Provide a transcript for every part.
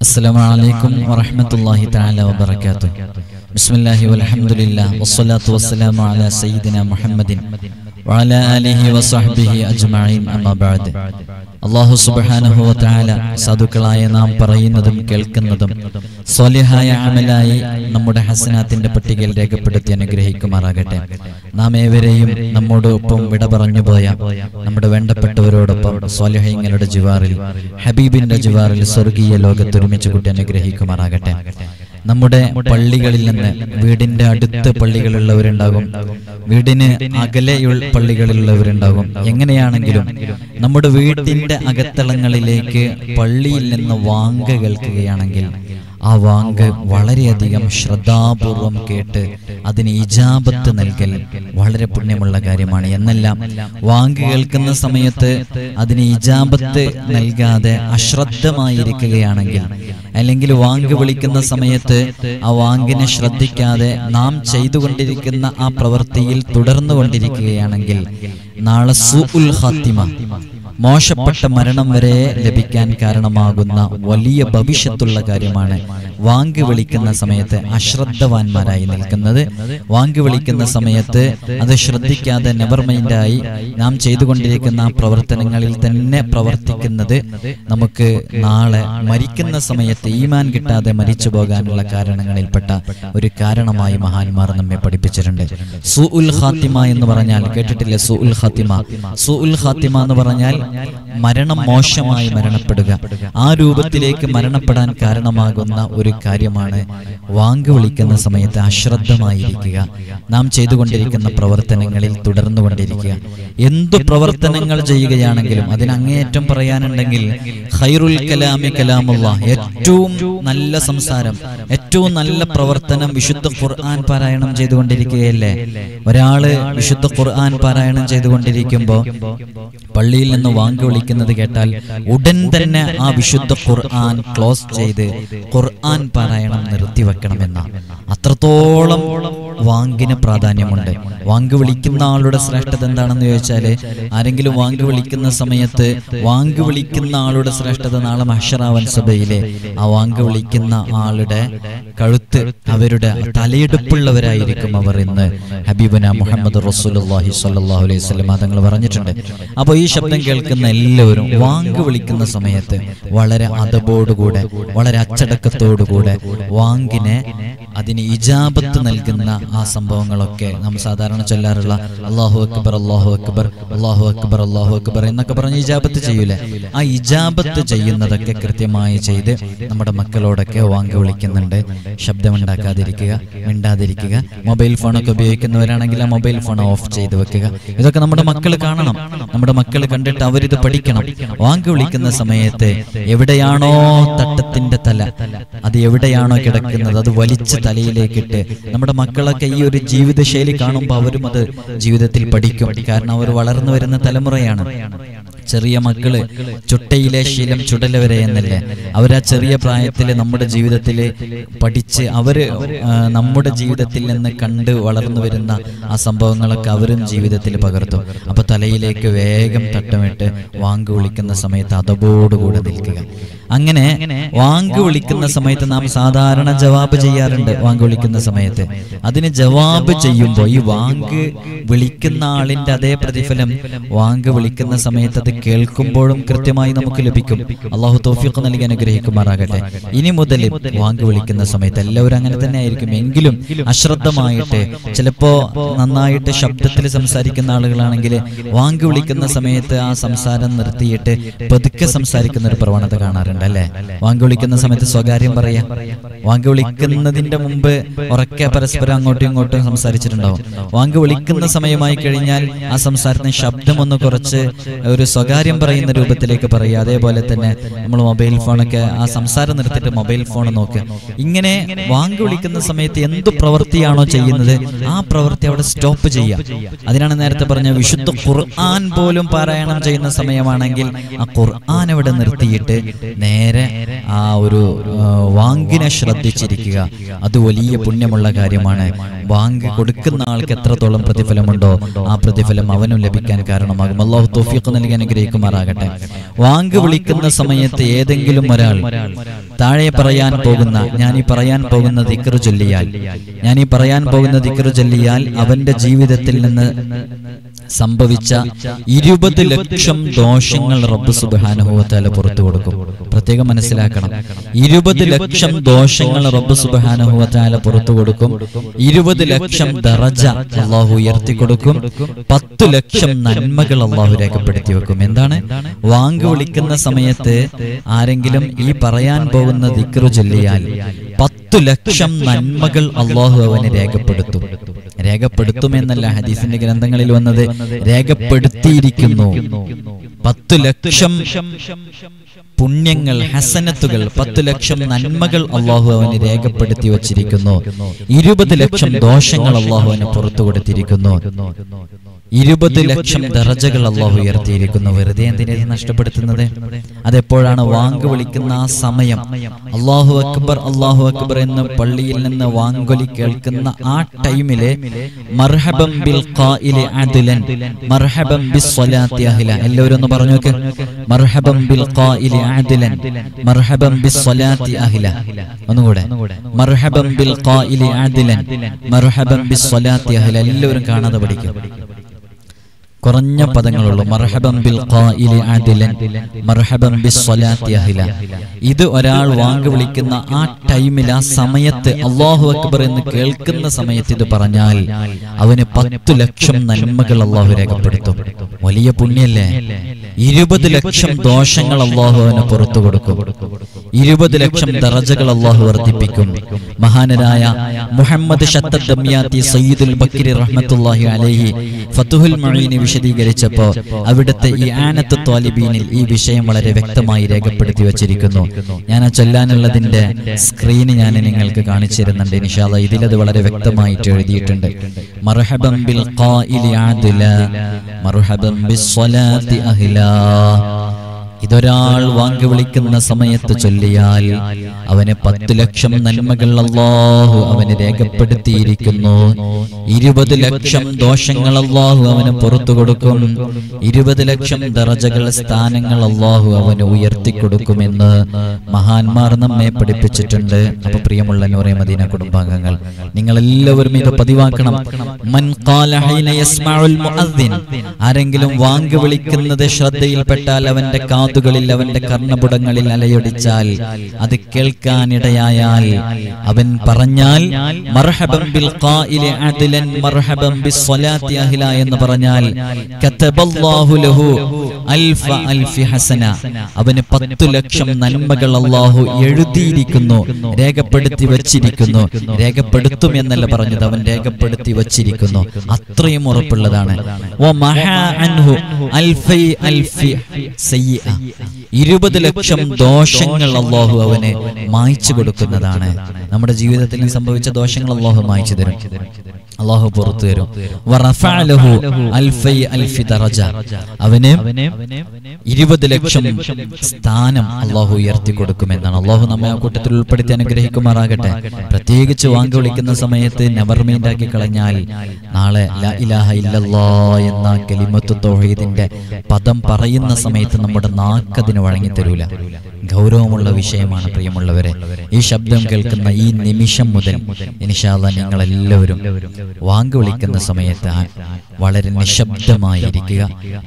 السلام عليكم ورحمة الله تعالى وبركاته بسم الله والحمد لله والصلاة والسلام على سيدنا محمد وعلى آله وصحبه أجمعين أما بعد അള്ളാഹു സുബാനഹു താല സാധുക്കളായ നാം പറയുന്നതും കേൾക്കുന്നതും സ്വലിഹായ അമലായി നമ്മുടെ ഹസനാത്തിന്റെ പട്ടികയിൽ രേഖപ്പെടുത്തി അനുഗ്രഹിക്കുമാറാകട്ടെ നാം ഏവരെയും നമ്മോടൊപ്പം വിട പറഞ്ഞു പോയ നമ്മുടെ വേണ്ടപ്പെട്ടവരോടൊപ്പം സ്വാലിഹങ്ങളുടെ ജിവാറിൽ ഹബീബിന്റെ ജിവാറിൽ സ്വർഗീയ ലോകത്ത് ഒരുമിച്ച് കൂട്ടി അനുഗ്രഹിക്കുമാറാകട്ടെ നമ്മുടെ പള്ളികളിൽ നിന്ന് വീടിന്റെ അടുത്ത് പള്ളികളുള്ളവരുണ്ടാകും വീടിന് അകലെയുള്ള പള്ളികളിലുള്ളവരുണ്ടാകും. എങ്ങനെയാണെങ്കിലും നമ്മുടെ വീടിന്റെ അകത്തളങ്ങളിലേക്ക് പള്ളിയിൽ നിന്ന് വാങ്ക കേൾക്കുകയാണെങ്കിൽ ആ വാങ്ക് വളരെയധികം ശ്രദ്ധാപൂർവം കേട്ട് അതിന് ഇജാബത്ത് നൽകൽ വളരെ പുണ്യമുള്ള കാര്യമാണ്. എന്നെല്ലാം വാങ്ക് കേൾക്കുന്ന സമയത്ത് അതിന് ഇജാബത്ത് നൽകാതെ അശ്രദ്ധമായിരിക്കുകയാണെങ്കിൽ അല്ലെങ്കിൽ വാങ്ക് വിളിക്കുന്ന സമയത്ത് ആ വാങ്കിനെ ശ്രദ്ധിക്കാതെ നാം ചെയ്തുകൊണ്ടിരിക്കുന്ന ആ പ്രവൃത്തിയിൽ തുടർന്നു കൊണ്ടിരിക്കുകയാണെങ്കിൽ നാളെ സുഉൽ ഖാത്തിമ മോശപ്പെട്ട മരണം വരെ ലഭിക്കാൻ കാരണമാകുന്ന വലിയ ഭവിഷ്യത്തുള്ള കാര്യമാണ് വാങ്ക് വിളിക്കുന്ന സമയത്ത് അശ്രദ്ധവാന്മാരായി നിൽക്കുന്നത്. വാങ്ക് വിളിക്കുന്ന സമയത്ത് അത് ശ്രദ്ധിക്കാതെ നെവർ മൈൻഡായി നാം ചെയ്തുകൊണ്ടിരിക്കുന്ന പ്രവർത്തനങ്ങളിൽ തന്നെ പ്രവർത്തിക്കുന്നത് നമുക്ക് നാളെ മരിക്കുന്ന സമയത്ത് ഈമാൻ കിട്ടാതെ മരിച്ചു പോകാനുള്ള കാരണങ്ങളിൽപ്പെട്ട ഒരു കാരണമായി മഹാന്മാർ നമ്മെ പഠിപ്പിച്ചിട്ടുണ്ട്. സു ഉൽ ഹാത്തിമ എന്ന് പറഞ്ഞാൽ കേട്ടിട്ടില്ലേ? സു ഉൽ ഹാത്തിമ സു ഉൽ ഹാത്തിമ എന്ന് പറഞ്ഞാൽ മരണം മോശമായി മരണപ്പെടുക. ആ രൂപത്തിലേക്ക് മരണപ്പെടാൻ കാരണമാകുന്ന ഒരു കാര്യമാണ് വാങ്ക് വിളിക്കുന്ന സമയത്ത് അശ്രദ്ധമായിരിക്കുക. നാം ചെയ്തുകൊണ്ടിരിക്കുന്ന പ്രവർത്തനങ്ങളിൽ തുടർന്നു കൊണ്ടിരിക്കുക എന്തു പ്രവർത്തനങ്ങൾ ചെയ്യുകയാണെങ്കിലും അതിന് അങ്ങേയറ്റം പറയാനുണ്ടെങ്കിൽ ഹൈറുൽ കലാമി കലാമുള്ള ഏറ്റവും നല്ല സംസാരം ഏറ്റവും നല്ല പ്രവർത്തനം വിശുദ്ധ ഖുർആൻ പാരായണം ചെയ്തുകൊണ്ടിരിക്കുകയല്ലേ? ഒരാൾ വിശുദ്ധ ഖുർആൻ പാരായണം ചെയ്തുകൊണ്ടിരിക്കുമ്പോൾ പള്ളിയിൽ നിന്ന് വാങ്ക് വിളിക്കുന്നത് കേട്ടാൽ ഉടൻ തന്നെ ആ വിശുദ്ധ ഖുർആൻ ക്ലോസ് ചെയ്ത് ഖുർആൻ പാരായണം നിർത്തിവെക്കണമെന്ന അത്രത്തോളം വാങ്കിന് പ്രാധാന്യമുണ്ട്. വാങ്ക് വിളിക്കുന്ന ആളുടെ ശ്രേഷ്ഠത എന്താണെന്ന് ചോദിച്ചാൽ ആരെങ്കിലും വാങ്ക് വിളിക്കുന്ന സമയത്ത് വാങ്ക് വിളിക്കുന്ന ആളുടെ ശ്രേഷ്ഠത നാളെ മഹഷറാവൻ സഭയിലെ. ആ വാങ്ക് വിളിക്കുന്ന ആളുടെ കഴുത്ത് അവരുടെ തലയെടുപ്പുള്ളവരായിരിക്കും അവർ ഇന്ന്. ഹബീബന മുഹമ്മദ് റസൂലുള്ളാഹി സ്വല്ലല്ലാഹു അലൈഹി വസല്ലം തങ്ങൾ പറഞ്ഞിട്ടുണ്ട്. അപ്പോൾ ഈ ശബ്ദം കേൾക്കുന്ന എല്ലാവരും വാങ്ക് വിളിക്കുന്ന സമയത്ത് വളരെ അതബോടുകൂടെ വളരെ അച്ചടക്കത്തോടുകൂടെ വാങ്കിനെ അതിന് ഇജാബത്ത് നൽകുന്ന ആ സംഭവങ്ങളൊക്കെ നാം സാധാരണ ചൊല്ലാറുള്ള അള്ളാഹു അക്ബർ അള്ളാഹു അക്ബർ അള്ളാഹു അക്ബർ അള്ളാഹു അക്ബർ എന്നൊക്കെ പറഞ്ഞ് ഇജാബത്ത് ചെയ്യൂലേ? ആ ഇജാബത്ത് ചെയ്യുന്നതൊക്കെ കൃത്യമായി ചെയ്ത് നമ്മുടെ മക്കളോടൊക്കെ വാങ്ങി വിളിക്കുന്നുണ്ട്. ശബ്ദമുണ്ടാക്കാതിരിക്കുക മിണ്ടാതിരിക്കുക. മൊബൈൽ ഫോണൊക്കെ ഉപയോഗിക്കുന്നവരാണെങ്കിൽ ആ മൊബൈൽ ഫോൺ ഓഫ് ചെയ്ത് വെക്കുക. ഇതൊക്കെ നമ്മുടെ മക്കൾ കാണണം. നമ്മുടെ മക്കൾ കണ്ടിട്ട് അവരിത് പഠിക്കണം. വാങ്ങി വിളിക്കുന്ന സമയത്ത് എവിടെയാണോ തട്ടത്തിന്റെ തല. അത് എവിടെയാണോ കിടക്കുന്നത്? അത് വലിച്ച് തലയിലേക്കിട്ട് നമ്മുടെ മക്കളൊക്കെ ഈ ഒരു ജീവിതശൈലി കാണുമ്പോൾ അവരും അത് ജീവിതത്തിൽ പഠിക്കും. കാരണം അവർ വളർന്നു വരുന്ന തലമുറയാണ്. ചെറിയ മക്കൾ ചുട്ടയിലെ ശീലം ചുടലവരെ എന്നല്ലേ. അവരാ ചെറിയ പ്രായത്തിൽ നമ്മുടെ ജീവിതത്തിൽ പഠിച്ച് അവർ നമ്മുടെ ജീവിതത്തിൽ നിന്ന് കണ്ട് വളർന്നു വരുന്ന ആ സംഭവങ്ങളൊക്കെ അവരും ജീവിതത്തിൽ പകർത്തും. അപ്പൊ തലയിലേക്ക് വേഗം തട്ടമിട്ട് വാങ്ക് വിളിക്കുന്ന സമയത്ത് അതബോടുകൂടെ നിൽക്കുക. അങ്ങനെ വാങ്ക് വിളിക്കുന്ന സമയത്ത് നാം സാധാരണ ജവാബ് ചെയ്യാറുണ്ട് വാങ്ക് വിളിക്കുന്ന സമയത്ത്. അതിന് ജവാബ് ചെയ്യുമ്പോൾ ഈ വാങ്ക് വിളിക്കുന്ന ആളിന്റെ അതേ പ്രതിഫലം വാങ്ക് വിളിക്കുന്ന സമയത്ത് അത് കേൾക്കുമ്പോഴും കൃത്യമായി നമുക്ക് ലഭിക്കും. അള്ളാഹു തോഫിക്ക് നൽകി അനുഗ്രഹിക്കുമാറാകട്ടെ. ഇനി മുതൽ വാങ്ക് വിളിക്കുന്ന സമയത്ത് എല്ലാവരും അങ്ങനെ തന്നെ ആയിരിക്കും എങ്കിലും അശ്രദ്ധമായിട്ട് ചിലപ്പോ നന്നായിട്ട് ശബ്ദത്തിൽ സംസാരിക്കുന്ന ആളുകളാണെങ്കിൽ വാങ്ക് വിളിക്കുന്ന സമയത്ത് ആ സംസാരം നിർത്തിയിട്ട് പതുക്കെ സംസാരിക്കുന്ന ഒരു പ്രവണത കാണാറുണ്ട്. അല്ലെ വാങ്ങി വിളിക്കുന്ന സമയത്ത് സ്വകാര്യം പറയാ. വാങ്ങി വിളിക്കുന്നതിന്റെ മുമ്പ് ഉറക്കെ പരസ്പരം അങ്ങോട്ടും ഇങ്ങോട്ടും സംസാരിച്ചിട്ടുണ്ടാവും. വാങ്ങി വിളിക്കുന്ന സമയമായി കഴിഞ്ഞാൽ ആ സംസാരത്തിന് ശബ്ദം ഒന്ന് കുറച്ച് ഒരു സ്വകാര്യം പറയുന്ന രൂപത്തിലേക്ക് പറയുക. അതേപോലെ തന്നെ നമ്മൾ മൊബൈൽ ഫോണൊക്കെ ആ സംസാരം നിർത്തിയിട്ട് മൊബൈൽ ഫോൺ നോക്കുക ഇങ്ങനെ വാങ്ങി വിളിക്കുന്ന സമയത്ത് എന്ത് പ്രവൃത്തിയാണോ ചെയ്യുന്നത്? ആ പ്രവൃത്തി അവിടെ സ്റ്റോപ്പ് ചെയ്യുക. അതിനാണ് നേരത്തെ പറഞ്ഞ വിശുദ്ധ ഖുർആൻ പോലും പാരായണം ചെയ്യുന്ന സമയമാണെങ്കിൽ ആ ഖുർആൻ അവിടെ നിർത്തിയിട്ട് നേരെ ആ ഒരു വാങ്കിനെ ശ്രദ്ധിച്ചിരിക്കുക. അത് വലിയ പുണ്യമുള്ള കാര്യമാണ്. വാങ്ക് കൊടുക്കുന്ന ആൾക്ക് എത്രത്തോളം പ്രതിഫലമുണ്ടോ ആ പ്രതിഫലം അവനും ലഭിക്കാൻ കാരണമാകും. അള്ളാഹു തോഫിക്ക് നൽകി അനുഗ്രഹിക്കുമാറാകട്ടെ. വാങ്ക് വിളിക്കുന്ന സമയത്ത് ഏതെങ്കിലും ഒരാൾ താഴെ പറയാൻ പോകുന്ന ഞാൻ ഈ പറയാൻ പോകുന്ന ദിക്ർ ചൊല്ലിയാൽ ഞാൻ ഈ പറയാൻ പോകുന്ന ദിക്ർ ചൊല്ലിയാൽ അവന്റെ ജീവിതത്തിൽ നിന്ന് സംഭവിച്ച ഇരുപത് ലക്ഷം ദോഷങ്ങൾ റബ്ബ് സുബാനുഭവത്താല പുറത്തു കൊടുക്കും. പ്രത്യേകം മനസ്സിലാക്കണം. ഇരുപത് ലക്ഷം ദോഷങ്ങൾ റബ്ബ് സുബാനുഭവത്താല പുറത്തു കൊടുക്കും. ഇരുപത് ലക്ഷം ദറജ അള്ളാഹു ഉയർത്തി കൊടുക്കും. പത്തു ലക്ഷം നന്മകൾ അള്ളാഹു രേഖപ്പെടുത്തി വെക്കും. എന്താണ്? വാങ്ക് വിളിക്കുന്ന സമയത്ത് ആരെങ്കിലും ഈ പറയാൻ പോകുന്ന ദിക്റു ചൊല്ലിയാൽ പത്തു ലക്ഷം നന്മകൾ അള്ളാഹു അവന് രേഖപ്പെടുത്തും. രേഖപ്പെടുത്തുമെന്നല്ല ഹദീസിന്റെ ഗ്രന്ഥങ്ങളിൽ വന്നത് രേഖപ്പെടുത്തിയിരിക്കുന്നു. പത്തു ലക്ഷം പുണ്യങ്ങൾ ഹസനത്തുകൾ പത്ത് ലക്ഷം നന്മകൾ അള്ളാഹു അവന് രേഖപ്പെടുത്തി വച്ചിരിക്കുന്നു. ഇരുപത് ലക്ഷം ദോഷങ്ങൾ അള്ളാഹു അവന് പുറത്തു കൊടുത്തിരിക്കുന്നു. ഇരുപത് ലക്ഷം ദറജകൾ അള്ളാഹു ഉയർത്തിയിരിക്കുന്നു. വെറുതെ എന്തിനേ ഇത് നഷ്ടപ്പെടുത്തുന്നത്? അതെപ്പോഴാണ് വാങ്ക് വിളിക്കുന്ന ആ സമയം? അള്ളാഹു അക്ബർ അള്ളാഹു അക്ബർ എന്ന് പള്ളിയിൽ നിന്ന് വാങ്കൊലി കേൾക്കുന്ന ആ ടൈമിൽ മർഹബം ബിൽ അദ്ലൻ. മർഹബം അഹ്ല. എല്ലാവരും ഒന്ന് പറഞ്ഞു നോക്ക്. മർഹബം ബിൽ അദ്ലൻ. മർഹബം അഹ്ല. ഒന്നുകൂടെ. മർഹബം ബിൽ അദ്ലൻ. മർഹബം അഹ്ല. എല്ലാവരും കാണാതെ പഠിക്കും. കുറഞ്ഞ പദങ്ങളുള്ളൂ. മർഹബം ബിൽ ഖായിലി ആദിലൻ. മർഹബം ബിസ് സ്വലാത്തി അഹ്ല. ഇത് ഒരാൾ വാങ്ങി വിളിക്കുന്ന ആ ടൈമിൽ ആ സമയത്ത് അള്ളാഹു അക്ബർ എന്ന് കേൾക്കുന്ന സമയത്ത് ഇത് പറഞ്ഞാൽ അവന് പത്തു ലക്ഷം നന്മകൾ അള്ളാഹു രേഖപ്പെടുത്തും. വലിയ പുണ്യല്ലേ? ഇരുപത് ലക്ഷം ദോഷങ്ങൾ അള്ളാഹു അവന് പുറത്തു കൊടുക്കും. ഇരുപത് ലക്ഷം ദറജകൾ അള്ളാഹു വർദ്ധിപ്പിക്കും. മഹാനരായ മുഹമ്മദ് സയ്യിദുൽ അലൈഹി അവിടുത്തെ ഈ ആനത്ത് ത്വാലിബീനിൽ ഈ വിഷയം വളരെ വ്യക്തമായി രേഖപ്പെടുത്തി വച്ചിരിക്കുന്നു. ഞാൻ ആ ചൊല്ലാനുള്ളതിന്റെ സ്ക്രീന് ഞാൻ നിങ്ങൾക്ക് കാണിച്ചു തരുന്നുണ്ട് ഇൻഷാല്ല ഇതിലത് വളരെ വ്യക്തമായിട്ട് എഴുതിയിട്ടുണ്ട്. മർഹബം ബിൽ ആദില ഇതൊരാൾ വാങ്ങി വിളിക്കുന്ന സമയത്ത് ചൊല്ലിയാൽ അവന് പത്ത് ലക്ഷം നന്മകൾ അള്ളാഹു അവന് രേഖപ്പെടുത്തിയിരിക്കുന്നു. ഇരുപത് ലക്ഷം ദോഷങ്ങൾ അള്ളാഹു അവന് പുറത്തു കൊടുക്കും. ഇരുപത് ലക്ഷം ദറജകൾ സ്ഥാനങ്ങൾ അള്ളാഹു അവന് ഉയർത്തി കൊടുക്കുമെന്ന് മഹാന്മാർ നമ്മെ പഠിപ്പിച്ചിട്ടുണ്ട്. അപ്പൊ പ്രിയമുള്ള നൂറെ മദീന കുടുംബാംഗങ്ങൾ നിങ്ങൾ എല്ലാവരും ഇത് പതിവാക്കണം. ആരെങ്കിലും വാങ്ക് വിളിക്കുന്നത് ശ്രദ്ധയിൽപ്പെട്ടാൽ അവന്റെ കാതുകളിൽ അവന്റെ കർണപുടങ്ങളിൽ അലയൊടിച്ചാൽ അത് കേൾക്കാനിടയായാൽ അവൻ പറഞ്ഞാൽ മർഹബം ബിൽ ഖായിലി അദ്ലൻ മർഹബം ബിസ് സ്വലാത്തി അഹ്ല എന്ന് പറഞ്ഞാൽ കതബല്ലാഹു ലഹു അൽഫ അൽഫി ഹസന അവന് പത്തു ലക്ഷം നന്മകൾ അള്ളാഹു എഴുതിയിരിക്കുന്നു രേഖപ്പെടുത്തി വച്ചിരിക്കുന്നു രേഖപ്പെടുത്തും എന്നല്ല പറഞ്ഞത് അവൻ രേഖപ്പെടുത്തി വച്ചിരിക്കുന്നു. അത്രയും ഉറപ്പുള്ളതാണ്. വ മഹാ അൻഹു അൽഫൈ അൽഫി സയ്യിഅ. ഇരുപത് ലക്ഷം ദോഷങ്ങൾ അള്ളാഹു അവനെ മായ്ച്ചു കൊടുക്കുന്നതാണ്. നമ്മുടെ ജീവിതത്തിൽ സംഭവിച്ച ദോഷങ്ങൾ അള്ളാഹു മായ്ച്ചു തരും. അള്ളാഹു പുറത്തു തരും അവന് ഇരുപത് ലക്ഷം സ്ഥാനം അള്ളാഹു ഉയർത്തി കൊടുക്കുമെന്നാണ് അള്ളാഹു നമ്മെ ആ കൂട്ടത്തിൽ ഉൾപ്പെടുത്തി അനുഗ്രഹിക്കുമാറാകട്ടെ. പ്രത്യേകിച്ച് വാങ്ങി വിളിക്കുന്ന സമയത്ത് നെവർമൈൻഡാക്കി കളഞ്ഞാൽ നാളെ ഇലാഹ ഇല്ലല്ലാ എന്ന കലിമത്തു തോഹീദിന്റെ പദം പറയുന്ന സമയത്ത് നമ്മുടെ നാക്കതിന് വഴങ്ങിത്തരൂല. ഗൗരവമുള്ള വിഷയമാണ് പ്രിയമുള്ളവരെ. ഈ ശബ്ദം കേൾക്കുന്ന ഈ നിമിഷം മുതൽ ഇനിഷാല്ല നിങ്ങളെല്ലാവരും വാങ്ക് വിളിക്കുന്ന സമയത്ത് വളരെ നിശബ്ദമായിരിക്കുക.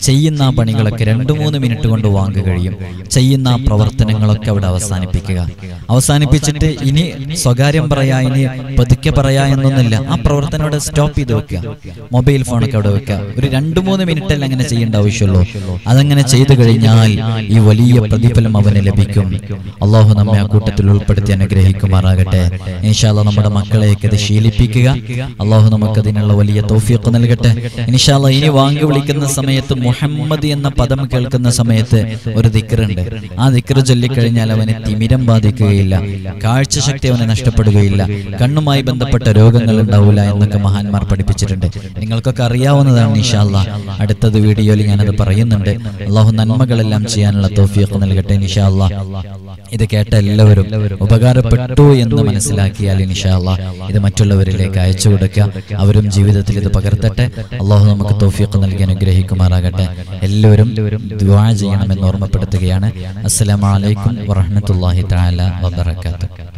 ചെയ്യുന്ന പണികളൊക്കെ രണ്ടു മൂന്ന് മിനിറ്റ് കൊണ്ട് വാങ്ക് കഴിയും. ചെയ്യുന്ന പ്രവർത്തനങ്ങളൊക്കെ അവിടെ അവസാനിപ്പിക്കുക. അവസാനിപ്പിച്ചിട്ട് ഇനി സ്വകാര്യം പറയാ ഇനി പതുക്കെ പറയാ എന്നൊന്നുമില്ല. ആ പ്രവർത്തനം അവിടെ സ്റ്റോപ്പ് ചെയ്ത് വെക്കുക. മൊബൈൽ ഫോണൊക്കെ അവിടെ വെക്കുക. ഒരു രണ്ടു മൂന്ന് മിനിറ്റ് അല്ല അങ്ങനെ ചെയ്യേണ്ട ആവശ്യമുള്ളൂ. അതങ്ങനെ ചെയ്തു കഴിഞ്ഞാൽ ഈ വലിയ പ്രതിഫലം അവന് ലഭിക്കും അള്ളാഹു നമ്മെ ആ കൂട്ടത്തിൽ ഉൾപ്പെടുത്തി അനുഗ്രഹിക്കുമാറാകട്ടെ. ഇൻഷാല്ല നമ്മുടെ മക്കളെയൊക്കെ ഇത് ശീലിപ്പിക്കുക. അള്ളാഹു നമുക്ക് അതിനുള്ള വലിയ തോഫിയൊക്കെ നൽകട്ടെ. ഇൻഷാല്ല ഇനി വാങ്ങി വിളിക്കുന്ന സമയത്ത് മുഹമ്മദ് എന്ന പദം കേൾക്കുന്ന സമയത്ത് ഒരു ദിക്കറുണ്ട് ആ ദിക്കർ ചൊല്ലിക്കഴിഞ്ഞാൽ അവന് തിമിരം ബാധിക്കുകയില്ല. കാഴ്ചശക്തി അവനെ നഷ്ടപ്പെടുകയില്ല. കണ്ണുമായി ബന്ധപ്പെട്ട രോഗങ്ങൾ ഉണ്ടാവില്ല എന്നൊക്കെ മഹാന്മാർ പഠിപ്പിച്ചിട്ടുണ്ട്. നിങ്ങൾക്കൊക്കെ അറിയാവുന്നതാണ് ഇൻഷാല്ല അടുത്തത് വീഡിയോയിൽ ഞാനത് പറയുന്നുണ്ട്. അള്ളാഹു നന്മകളെല്ലാം ചെയ്യാനുള്ള തോഫിയൊക്കെ നൽകട്ടെ ഇൻഷാല്ല ഇത് കേട്ട എല്ലാവരും ഉപകാരപ്പെട്ടു എന്ന് മനസ്സിലാക്കിയാൽ ഇൻഷാല്ല ഇത് മറ്റുള്ളവരിലേക്ക് അയച്ചു കൊടുക്കുക. അവരും ജീവിതത്തിൽ ഇത് പകർത്തട്ടെ. അള്ളാഹു നമുക്ക് തോഫിയൊക്കെ നൽകി അനുഗ്രഹിക്കുമാറാകട്ടെ. എല്ലാവരും ദുആ ചെയ്യണമെന്ന് ഓർമ്മപ്പെടുത്തുകയാണ്. അസ്സലാമലൈക്കും വറഹമത്തല്ലാഹി തആല വബറകാതുഹു.